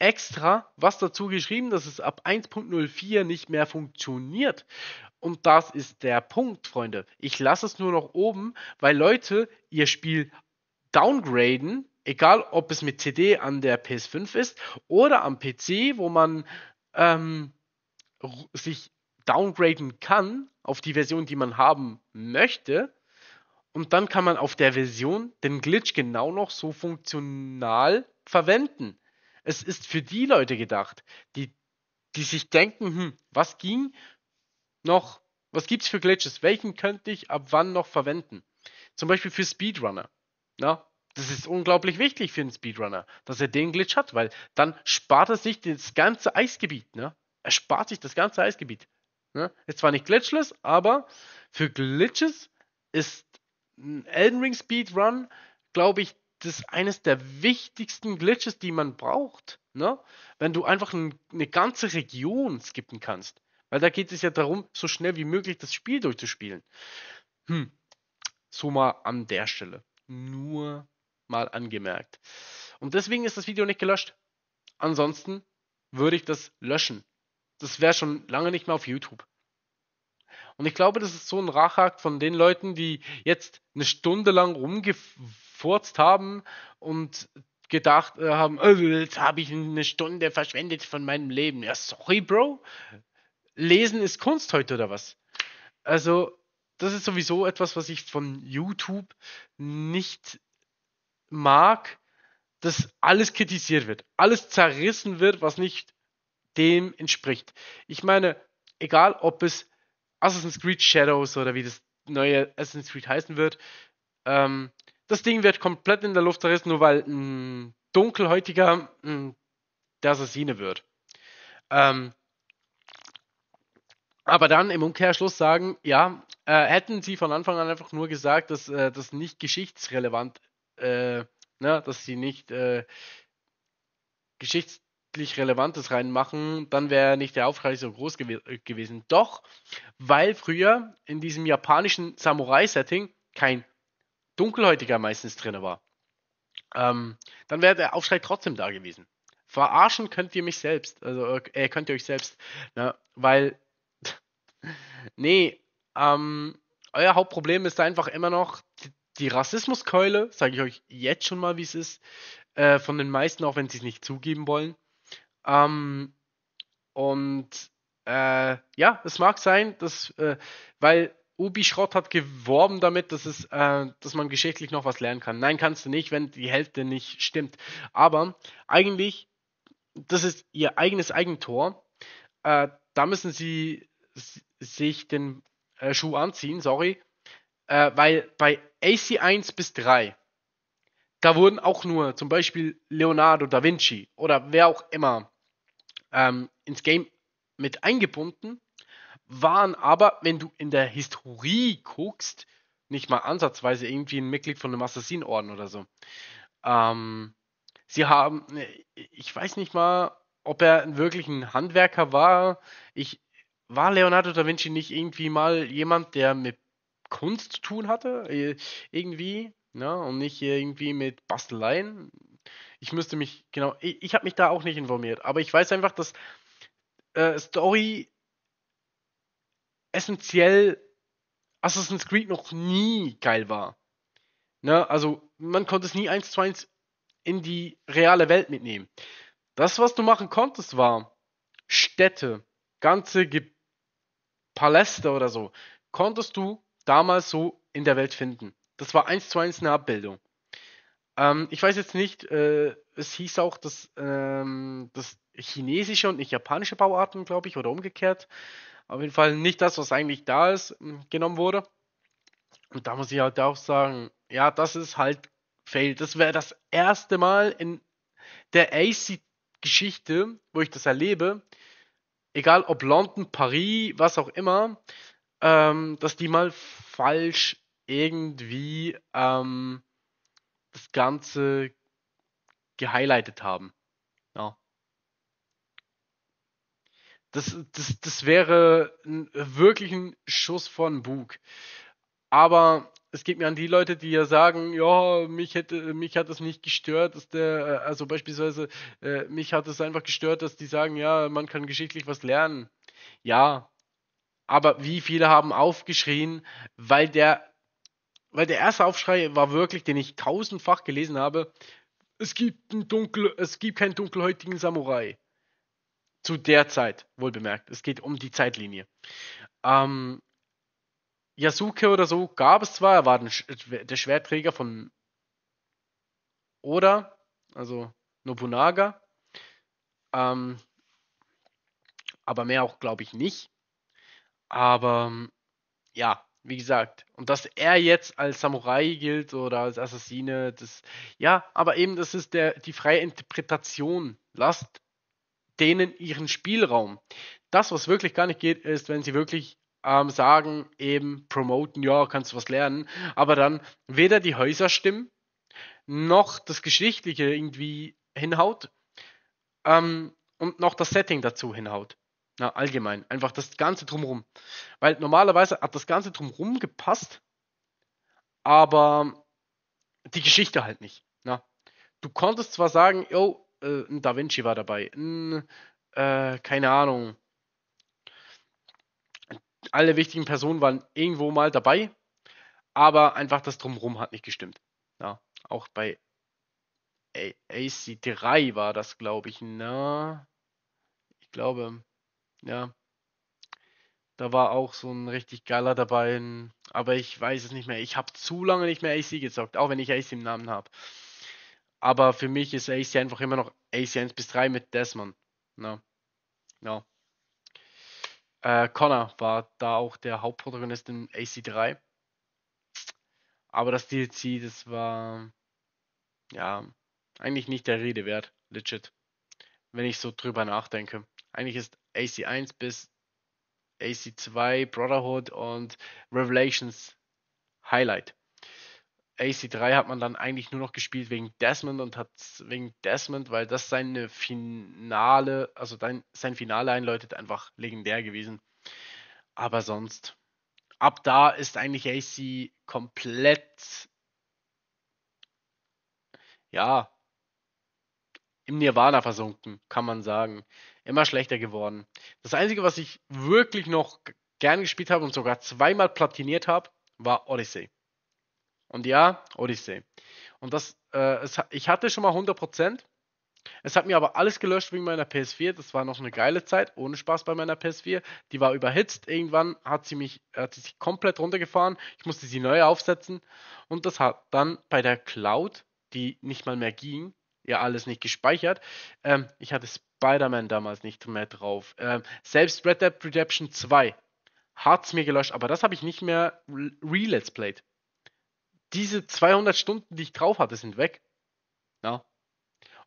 extra was dazu geschrieben, dass es ab 1.04 nicht mehr funktioniert. Und das ist der Punkt, Freunde. Ich lasse es nur noch oben, weil Leute ihr Spiel downgraden, egal ob es mit CD an der PS5 ist oder am PC, wo man ähm, sich downgraden kann auf die Version, die man haben möchte. Und dann kann man auf der Version den Glitch genau noch so funktional verwenden. Es ist für die Leute gedacht, die, die sich denken, hm, was ging noch, was gibt es für Glitches, welchen könnte ich ab wann noch verwenden? Zum Beispiel für Speedrunner. Na, das ist unglaublich wichtig für einen Speedrunner, dass er den Glitch hat, weil dann spart er sich das ganze Eisgebiet. Ne? Er spart sich das ganze Eisgebiet. Ne? Ist zwar nicht glitchless, aber für Glitches ist ein Elden Ring Speedrun, glaube ich, das ist eines der wichtigsten Glitches, die man braucht. Ne? Wenn du einfach ein, eine ganze Region skippen kannst. Weil da geht es ja darum, so schnell wie möglich das Spiel durchzuspielen. Hm. So mal an der Stelle. Nur mal angemerkt. Und deswegen ist das Video nicht gelöscht. Ansonsten würde ich das löschen. Das wäre schon lange nicht mehr auf YouTube. Und ich glaube, das ist so ein Rachakt von den Leuten, die jetzt eine Stunde lang rumgefurzt haben und gedacht äh, haben, oh, jetzt habe ich eine Stunde verschwendet von meinem Leben. Ja, sorry, Bro. Lesen ist Kunst heute oder was? Also, das ist sowieso etwas, was ich von YouTube nicht mag, dass alles kritisiert wird, alles zerrissen wird, was nicht dem entspricht. Ich meine, egal ob es Assassin's Creed Shadows oder wie das neue Assassin's Creed heißen wird, ähm, das Ding wird komplett in der Luft zerrissen, nur weil ein dunkelhäutiger der Assassine wird. Ähm, aber dann im Umkehrschluss sagen, ja, äh, hätten sie von Anfang an einfach nur gesagt, dass äh, das nicht geschichtsrelevant, äh, ne, dass sie nicht äh, geschichts Relevantes reinmachen, dann wäre nicht der Aufschrei so groß gew äh, gewesen. Doch, weil früher in diesem japanischen Samurai-Setting kein Dunkelhäutiger meistens drin war, ähm, dann wäre der Aufschrei trotzdem da gewesen. Verarschen könnt ihr mich selbst, also äh, könnt ihr euch selbst, ne? weil, nee, ähm, euer Hauptproblem ist einfach immer noch die, Rassismuskeule, sage ich euch jetzt schon mal, wie es ist, äh, von den meisten, auch wenn sie es nicht zugeben wollen. Ähm, und äh, ja, es mag sein, dass, äh, weil Ubi Schrott hat geworben damit, dass es, äh, dass man geschichtlich noch was lernen kann. Nein, kannst du nicht, wenn die Hälfte nicht stimmt. Aber eigentlich, das ist ihr eigenes Eigentor. Äh, da müssen sie sich den äh, Schuh anziehen, sorry. Äh, weil bei AC 1 bis 3 da wurden auch nur zum Beispiel Leonardo da Vinci oder wer auch immer ähm, ins Game mit eingebunden, waren aber, wenn du in der Historie guckst, nicht mal ansatzweise irgendwie ein Mitglied von einem Assassinenorden oder so. Ähm, sie haben, ich weiß nicht mal, ob er wirklich ein Handwerker war. Ich war Leonardo da Vinci nicht irgendwie mal jemand, der mit Kunst zu tun hatte, äh, irgendwie, ja, ne, und nicht irgendwie mit Basteleien. Ich müsste mich, genau, ich, ich habe mich da auch nicht informiert, aber ich weiß einfach, dass äh, Story essentiell Assassin's Creed noch nie geil war. Ne? Also man konnte es nie eins zu eins in die reale Welt mitnehmen. Das, was du machen konntest, war Städte, ganze Ge Paläste oder so, konntest du damals so in der Welt finden. Das war eins zu eins eine Abbildung. Ähm, ich weiß jetzt nicht, äh, es hieß auch, dass ähm, das chinesische und nicht japanische Bauarten, glaube ich, oder umgekehrt. Auf jeden Fall nicht das, was eigentlich da ist, genommen wurde. Und da muss ich halt auch sagen, ja, das ist halt Fail. Das wäre das erste Mal in der AC-Geschichte, wo ich das erlebe, egal ob London, Paris, was auch immer, ähm, dass die mal falsch irgendwie ähm, das Ganze gehighlightet haben. Ja. Das, das, das wäre ein, wirklich ein Schuss von Bug. Aber es geht mir an die Leute, die ja sagen, ja, mich hätte, mich hat das nicht gestört, dass der, also beispielsweise, äh, mich hat es einfach gestört, dass die sagen, ja, man kann geschichtlich was lernen. Ja, aber wie viele haben aufgeschrien, weil der, weil der erste Aufschrei war wirklich, den ich tausendfach gelesen habe, es gibt ein dunkel, es gibt keinen dunkelhäutigen Samurai. Zu der Zeit, wohl bemerkt. Es geht um die Zeitlinie. Ähm, Yasuke oder so gab es zwar, er war der Schwertträger von Oda, also Nobunaga. Ähm, aber mehr auch, glaube ich, nicht. Aber ja, wie gesagt, und dass er jetzt als Samurai gilt oder als Assassine, das ja, aber eben das ist der die freie Interpretation. Lasst denen ihren Spielraum. Das, was wirklich gar nicht geht, ist, wenn sie wirklich ähm, sagen, eben promoten, ja, kannst du was lernen, aber dann weder die Häuser stimmen, noch das Geschichtliche irgendwie hinhaut ähm, und noch das Setting dazu hinhaut. Na, allgemein. Einfach das Ganze drumherum. Weil normalerweise hat das Ganze drumherum gepasst, aber die Geschichte halt nicht. Na. Du konntest zwar sagen, yo, äh, ein Da Vinci war dabei, ein, äh, keine Ahnung, alle wichtigen Personen waren irgendwo mal dabei, aber einfach das Drumherum hat nicht gestimmt. Ja, auch bei AC3 war das, glaube ich, na, ich glaube, ja, da war auch so ein richtig geiler dabei, aber ich weiß es nicht mehr. Ich habe zu lange nicht mehr AC gezockt, auch wenn ich AC im Namen habe. Aber für mich ist AC einfach immer noch AC 1 bis 3 mit Desmond. Ja. ja. Äh, Connor war da auch der Hauptprotagonist in AC3. Aber das DLC, das war ja eigentlich nicht der Rede wert, legit. Wenn ich so drüber nachdenke. Eigentlich ist AC1 bis AC2 Brotherhood und Revelations Highlight. AC3 hat man dann eigentlich nur noch gespielt wegen Desmond und hat wegen Desmond, weil das seine Finale, also sein Finale einläutet, einfach legendär gewesen. Aber sonst, ab da ist eigentlich AC komplett, ja, im Nirvana versunken, kann man sagen. Immer schlechter geworden. Das Einzige, was ich wirklich noch gern gespielt habe und sogar zweimal platiniert habe, war Odyssey. Und ja, Odyssey. Und das, äh, es, ich hatte schon mal 100%. Es hat mir aber alles gelöscht wegen meiner PS4. Das war noch eine geile Zeit, ohne Spaß bei meiner PS4. Die war überhitzt. Irgendwann hat sie mich, hat sie sich komplett runtergefahren. Ich musste sie neu aufsetzen. Und das hat dann bei der Cloud, die nicht mal mehr ging, ja alles nicht gespeichert. Ähm, ich hatte Spider-Man damals nicht mehr drauf. Ähm, selbst Red Dead Redemption 2 hat es mir gelöscht, aber das habe ich nicht mehr re-let's played diese 200 Stunden, die ich drauf hatte, sind weg. Ja.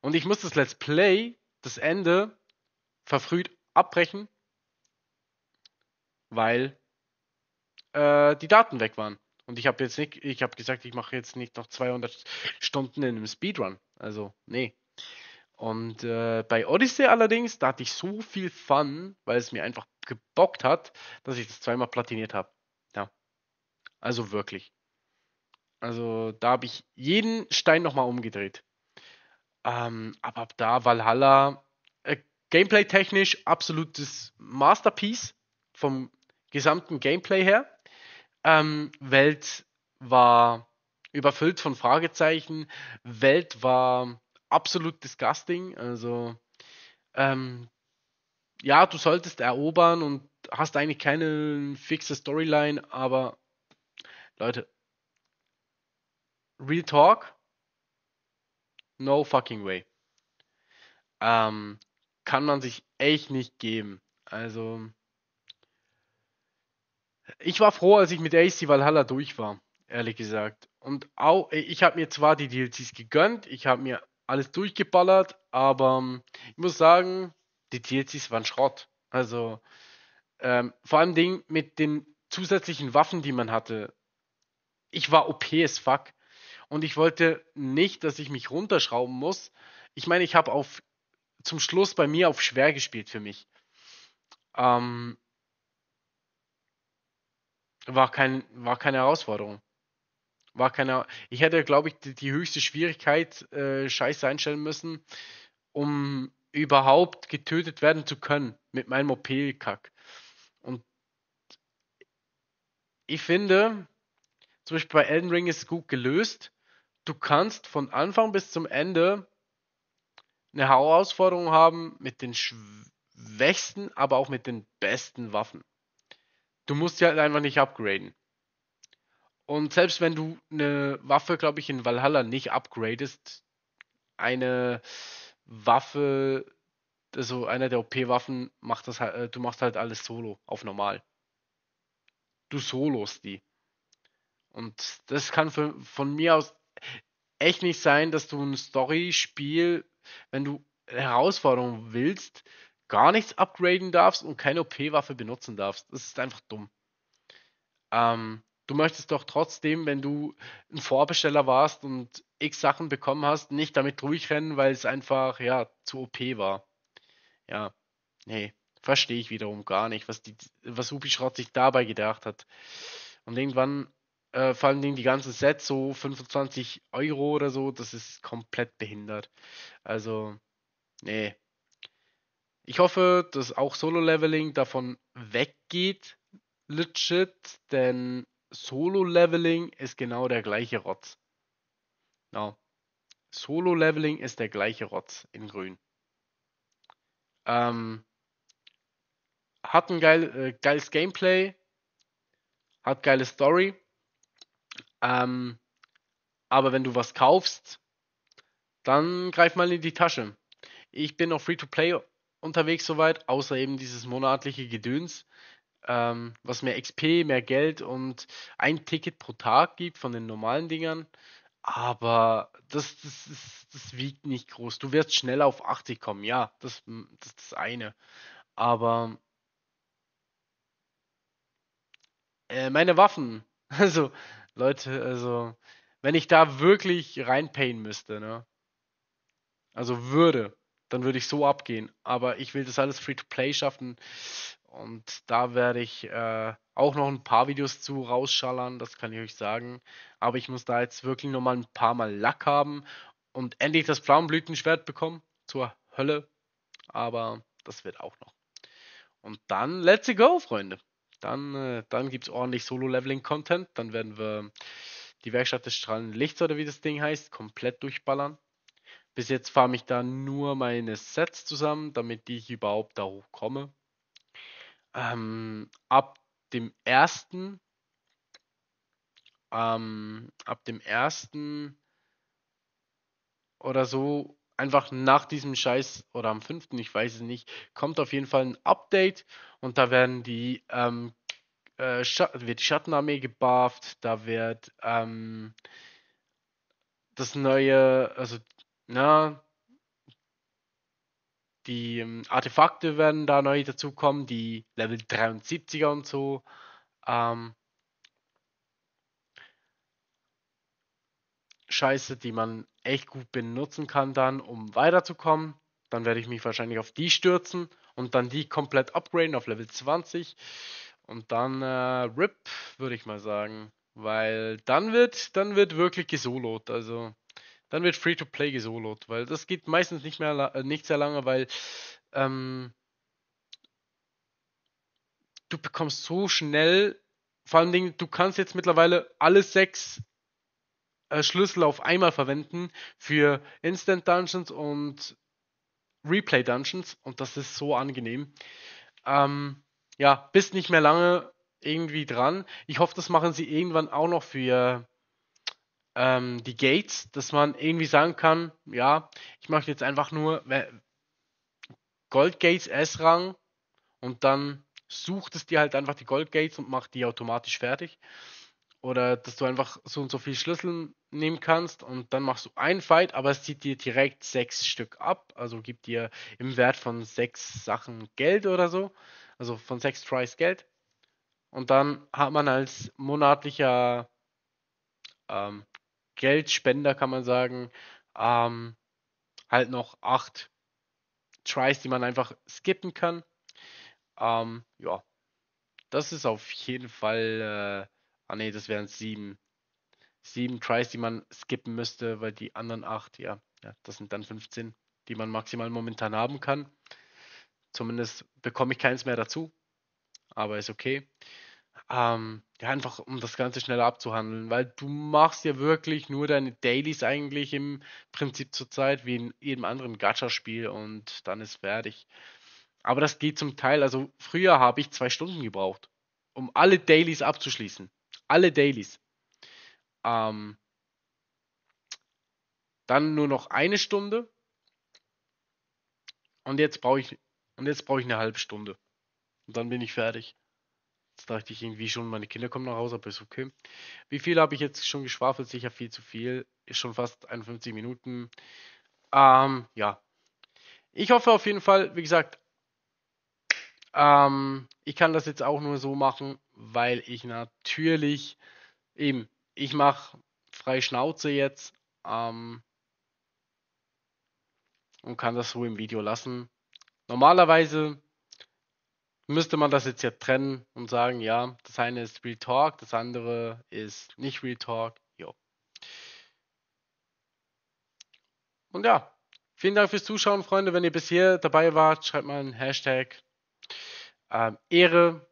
Und ich muss das Let's Play, das Ende, verfrüht abbrechen, weil äh, die Daten weg waren. Und ich habe jetzt nicht, ich habe gesagt, ich mache jetzt nicht noch 200 Stunden in einem Speedrun. Also, nee. Und äh, bei Odyssey allerdings, da hatte ich so viel Fun, weil es mir einfach gebockt hat, dass ich das zweimal platiniert habe. Ja. Also wirklich. Also da habe ich jeden Stein nochmal umgedreht. Ähm, aber ab da Valhalla, äh, Gameplay-technisch absolutes Masterpiece vom gesamten Gameplay her. Ähm, Welt war überfüllt von Fragezeichen. Welt war absolut disgusting. Also, ähm, ja, du solltest erobern und hast eigentlich keine fixe Storyline, aber Leute, Real Talk, no fucking way. Ähm, kann man sich echt nicht geben. Also, ich war froh, als ich mit AC Valhalla durch war, ehrlich gesagt. Und auch, ich habe mir zwar die DLCs gegönnt, ich habe mir alles durchgeballert, aber ähm, ich muss sagen, die DLCs waren Schrott. Also, ähm, vor allem Ding mit den zusätzlichen Waffen, die man hatte. Ich war OP as fuck. Und ich wollte nicht, dass ich mich runterschrauben muss. Ich meine, ich habe auf zum Schluss bei mir auf schwer gespielt für mich. Ähm, war, kein, war keine Herausforderung. War keine. Ich hätte, glaube ich, die, die, höchste Schwierigkeit äh, scheiße einstellen müssen, um überhaupt getötet werden zu können mit meinem OP-Kack. Und ich finde, zum Beispiel bei Elden Ring ist es gut gelöst. Du kannst von Anfang bis zum Ende eine Herausforderung haben mit den schwächsten, aber auch mit den besten Waffen. Du musst sie halt einfach nicht upgraden. Und selbst wenn du eine Waffe, glaube ich, in Valhalla nicht upgradest, eine Waffe, also einer der OP-Waffen, macht das halt, äh, du machst halt alles solo, auf normal. Du solos die. Und das kann für, von mir aus echt nicht sein, dass du ein Story-Spiel wenn du Herausforderungen willst, gar nichts upgraden darfst und keine OP-Waffe benutzen darfst. Das ist einfach dumm. Ähm, du möchtest doch trotzdem, wenn du ein Vorbesteller warst und x Sachen bekommen hast, nicht damit durchrennen, weil es einfach, ja, zu OP war. Ja, nee, verstehe ich wiederum gar nicht, was, die, was Ubisoft sich dabei gedacht hat. Und irgendwann äh, vor allem die ganzen Sets, so 25 Euro oder so, das ist komplett behindert. Also, nee. Ich hoffe, dass auch Solo-Leveling davon weggeht, legit, denn Solo-Leveling ist genau der gleiche Rotz. No. Solo-Leveling ist der gleiche Rotz in grün. Ähm, hat ein geil, äh, geiles Gameplay, hat geile Story, ähm, aber wenn du was kaufst, dann greif mal in die Tasche. Ich bin noch Free-to-Play unterwegs soweit, außer eben dieses monatliche Gedöns, ähm, was mehr XP, mehr Geld und ein Ticket pro Tag gibt von den normalen Dingern. Aber das, das, das, das wiegt nicht groß. Du wirst schnell auf 80 kommen, ja, das, das ist das eine. Aber äh, meine Waffen, also Leute, also, wenn ich da wirklich reinpayen müsste, ne? Also würde, dann würde ich so abgehen. Aber ich will das alles Free-to-Play schaffen. Und da werde ich äh, auch noch ein paar Videos zu rausschallern, das kann ich euch sagen. Aber ich muss da jetzt wirklich noch mal ein paar Mal Lack haben und endlich das Pflaumenblütenschwert bekommen zur Hölle. Aber das wird auch noch. Und dann let's go, Freunde. Dann, äh, dann gibt es ordentlich Solo-Leveling-Content. Dann werden wir die Werkstatt des strahlenden Lichts oder wie das Ding heißt, komplett durchballern. Bis jetzt farme ich da nur meine Sets zusammen, damit ich überhaupt da hochkomme. Ähm, ab dem ersten, ähm, ab dem ersten oder so, einfach nach diesem Scheiß oder am fünften, ich weiß es nicht, kommt auf jeden Fall ein Update und da werden die ähm, äh, wird Schattenarmee gebufft, da wird ähm, das neue, also na, die ähm, Artefakte werden da neu dazukommen, die Level 73er und so. Ähm, Scheiße, die man echt gut benutzen kann dann, um weiterzukommen. Dann werde ich mich wahrscheinlich auf die stürzen und dann die komplett upgraden auf Level 20. Und dann äh, RIP, würde ich mal sagen. Weil dann wird, dann wird wirklich gesolot. Also dann wird Free-to-Play gesolot. Weil das geht meistens nicht mehr äh, nicht sehr lange, weil ähm, du bekommst so schnell, vor allen Dingen, du kannst jetzt mittlerweile alle sechs äh, Schlüssel auf einmal verwenden für Instant Dungeons und Replay Dungeons und das ist so angenehm. Ähm, ja, bist nicht mehr lange irgendwie dran. Ich hoffe, das machen sie irgendwann auch noch für ähm, die Gates, dass man irgendwie sagen kann, ja, ich mache jetzt einfach nur Gold Gates S-Rang und dann sucht es dir halt einfach die Gold Gates und macht die automatisch fertig. Oder dass du einfach so und so viel Schlüssel nehmen kannst und dann machst du einen Fight, aber es zieht dir direkt sechs Stück ab, also gibt dir im Wert von sechs Sachen Geld oder so, also von sechs Tries Geld. Und dann hat man als monatlicher ähm, Geldspender, kann man sagen, ähm, halt noch acht Tries, die man einfach skippen kann. Ähm, ja, das ist auf jeden Fall, äh, ah ne, das wären sieben, sieben Tries, die man skippen müsste, weil die anderen acht, ja, ja, das sind dann 15, die man maximal momentan haben kann. Zumindest bekomme ich keins mehr dazu, aber ist okay. Ähm, ja, einfach um das Ganze schneller abzuhandeln, weil du machst ja wirklich nur deine Dailies eigentlich im Prinzip zurzeit wie in jedem anderen Gacha-Spiel und dann ist fertig. Aber das geht zum Teil, also früher habe ich zwei Stunden gebraucht, um alle Dailies abzuschließen. Alle Dailies. Ähm, dann nur noch eine Stunde. Und jetzt brauche ich, und jetzt brauche ich eine halbe Stunde. Und dann bin ich fertig. Jetzt dachte ich irgendwie schon, meine Kinder kommen nach Hause, aber ist okay. Wie viel habe ich jetzt schon geschwafelt? Sicher viel zu viel. Ist schon fast 51 Minuten. Ähm, ja. Ich hoffe auf jeden Fall, wie gesagt, ähm, ich kann das jetzt auch nur so machen, weil ich natürlich eben, ich mache frei Schnauze jetzt ähm, und kann das so im Video lassen. Normalerweise müsste man das jetzt ja trennen und sagen, ja, das eine ist Real Talk, das andere ist nicht Real Talk. Jo. Und ja, vielen Dank fürs Zuschauen, Freunde. Wenn ihr bisher dabei wart, schreibt mal einen Hashtag ähm, Ehre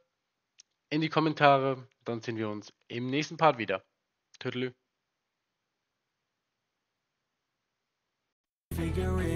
in die Kommentare. Dann sehen wir uns im nächsten Part wieder. Tüdelü. Figure